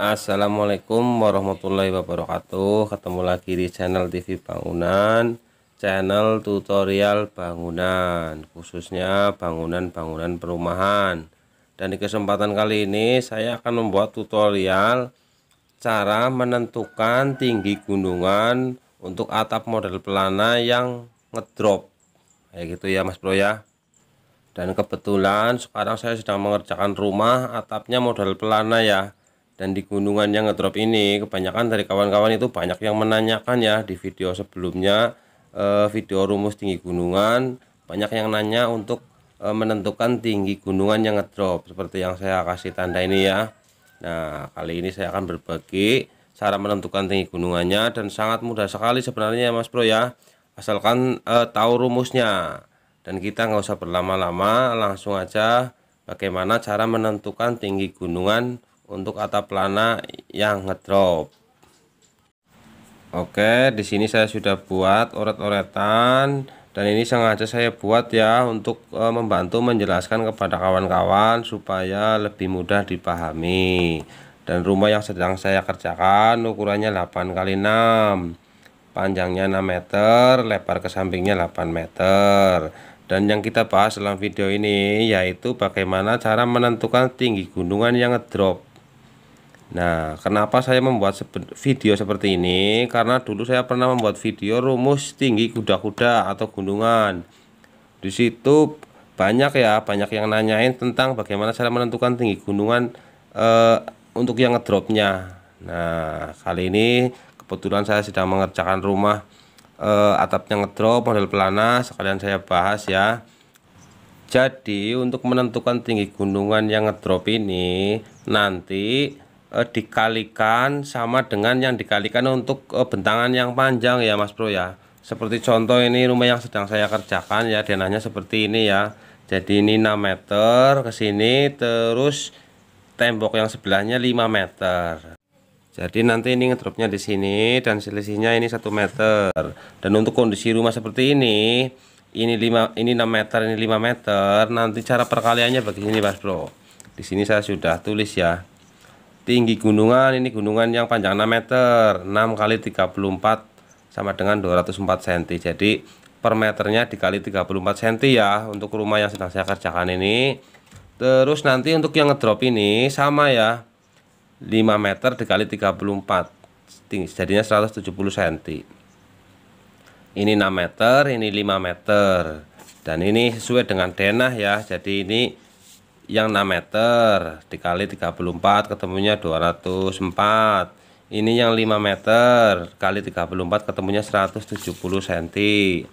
Assalamualaikum warahmatullahi wabarakatuh. Ketemu lagi di channel TV Bangunan Channel tutorial bangunan Khususnya bangunan-bangunan perumahan. Dan di kesempatan kali ini Saya akan membuat tutorial Cara menentukan tinggi gunungan Untuk atap model pelana yang ngedrop. Kayak gitu ya mas bro ya. Dan kebetulan sekarang saya sedang mengerjakan rumah atapnya model pelana ya dan di gunungan yang ngedrop ini kebanyakan dari kawan-kawan itu banyak yang menanyakan ya di video sebelumnya eh, video rumus tinggi gunungan banyak yang nanya untuk eh, menentukan tinggi gunungan yang ngedrop seperti yang saya kasih tanda ini ya. Nah kali ini saya akan berbagi cara menentukan tinggi gunungannya dan sangat mudah sekali sebenarnya mas bro ya. Asalkan eh, tahu rumusnya. Dan kita nggak usah berlama-lama langsung aja bagaimana cara menentukan tinggi gunungan untuk atap pelana yang ngedrop. Oke di sini saya sudah buat oret-oretan dan ini sengaja saya buat ya untuk e, membantu menjelaskan kepada kawan-kawan supaya lebih mudah dipahami. Dan rumah yang sedang saya kerjakan ukurannya 8 kali 6 panjangnya 6 meter lebar ke sampingnya 8 meter. Dan yang kita bahas dalam video ini yaitu bagaimana cara menentukan tinggi gunungan yang ngedrop Nah, kenapa saya membuat video seperti ini? Karena dulu saya pernah membuat video rumus tinggi kuda-kuda atau gunungan. Di situ banyak ya, banyak yang nanyain tentang bagaimana cara menentukan tinggi gunungan eh, untuk yang ngedropnya. Nah, kali ini kebetulan saya sedang mengerjakan rumah eh, atapnya ngedrop model pelana, sekalian saya bahas ya. Jadi, untuk menentukan tinggi gunungan yang ngedrop ini nanti eh, dikalikan sama dengan yang dikalikan untuk eh, bentangan yang panjang ya Mas Bro ya. Seperti contoh ini rumah yang sedang saya kerjakan ya denahnya seperti ini ya. Jadi ini 6 meter ke sini terus tembok yang sebelahnya 5 meter. Jadi nanti ini ngedropnya di sini dan selisihnya ini satu meter. Dan untuk kondisi rumah seperti ini ini 5 ini 6 meter ini 5 meter. Nanti cara perkaliannya begini Mas Bro. Di sini saya sudah tulis ya tinggi gunungan ini gunungan yang panjang 6 meter 6 kali 34 sama dengan 204 cm jadi per meternya dikali 34 cm ya untuk rumah yang sedang saya kerjakan ini. Terus nanti untuk yang ngedrop ini sama ya 5 meter dikali 34 tinggi jadinya 170 cm ini 6 meter ini 5 meter. Dan ini sesuai dengan denah ya jadi ini yang 6 meter dikali 34 ketemunya 204 ini yang 5 meter kali 34 ketemunya 170 cm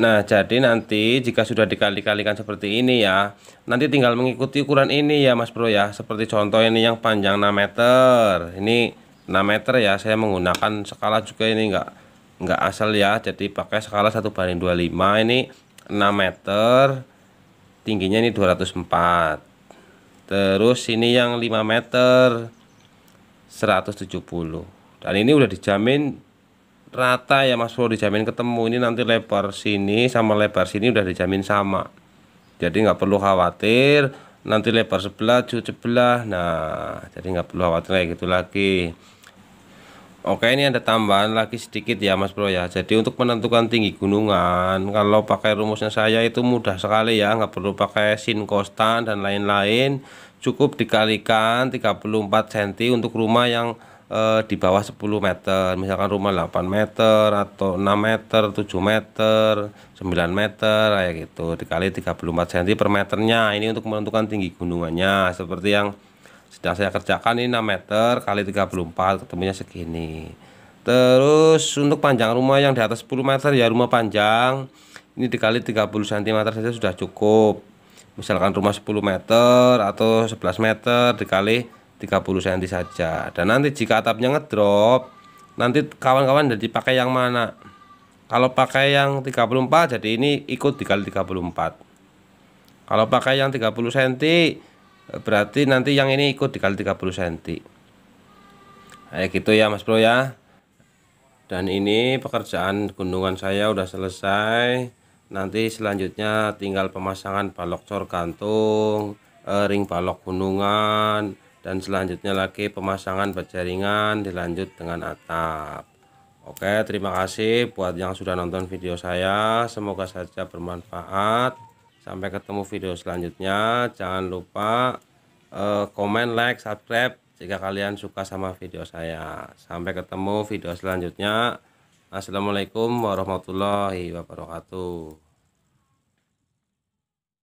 Nah jadi nanti jika sudah dikali-kalikan seperti ini ya nanti tinggal mengikuti ukuran ini ya mas bro ya. Seperti contoh ini yang panjang 6 meter. Ini 6 meter ya saya menggunakan skala juga ini enggak enggak asal ya. Jadi pakai skala 1 banding 25 ini 6 meter tingginya ini 204 terus ini yang 5 meter 170 dan ini udah dijamin rata ya mas bro dijamin ketemu. Ini nanti lebar sini sama lebar sini udah dijamin sama. Jadi nggak perlu khawatir nanti lebar sebelah jauh sebelah. Nah jadi nggak perlu khawatir kayak gitu lagi Oke ini ada tambahan lagi sedikit ya mas bro ya. Jadi untuk menentukan tinggi gunungan Kalau pakai rumusnya saya itu mudah sekali ya. Nggak perlu pakai sin konstan dan lain-lain. Cukup dikalikan 34 cm untuk rumah yang e, di bawah 10 meter. Misalkan rumah 8 meter atau 6 meter 7 meter 9 meter kayak gitu. Dikali 34 cm per meternya. Ini untuk menentukan tinggi gunungannya Seperti yang sedang saya kerjakan ini 6 meter kali 34 ketemunya segini. Terus untuk panjang rumah yang di atas 10 meter ya rumah panjang. Ini dikali 30 cm saja sudah cukup. Misalkan rumah 10 meter atau 11 meter dikali 30 cm saja. Dan nanti jika atapnya ngedrop nanti kawan-kawan jadi pakai yang mana? Kalau pakai yang 34 jadi ini ikut dikali 34 kalau pakai yang 30 cm berarti nanti yang ini ikut dikali 30 cm kayak gitu ya mas bro ya. Dan ini pekerjaan gunungan saya udah selesai. Nanti selanjutnya tinggal pemasangan balok cor gantung eh, ring balok gunungan dan selanjutnya lagi pemasangan berjaringan dilanjut dengan atap. Oke terima kasih buat yang sudah nonton video saya. Semoga saja bermanfaat sampai ketemu video selanjutnya. Jangan lupa eh, komen like subscribe jika kalian suka sama video saya. Sampai ketemu video selanjutnya. Assalamualaikum warahmatullahi wabarakatuh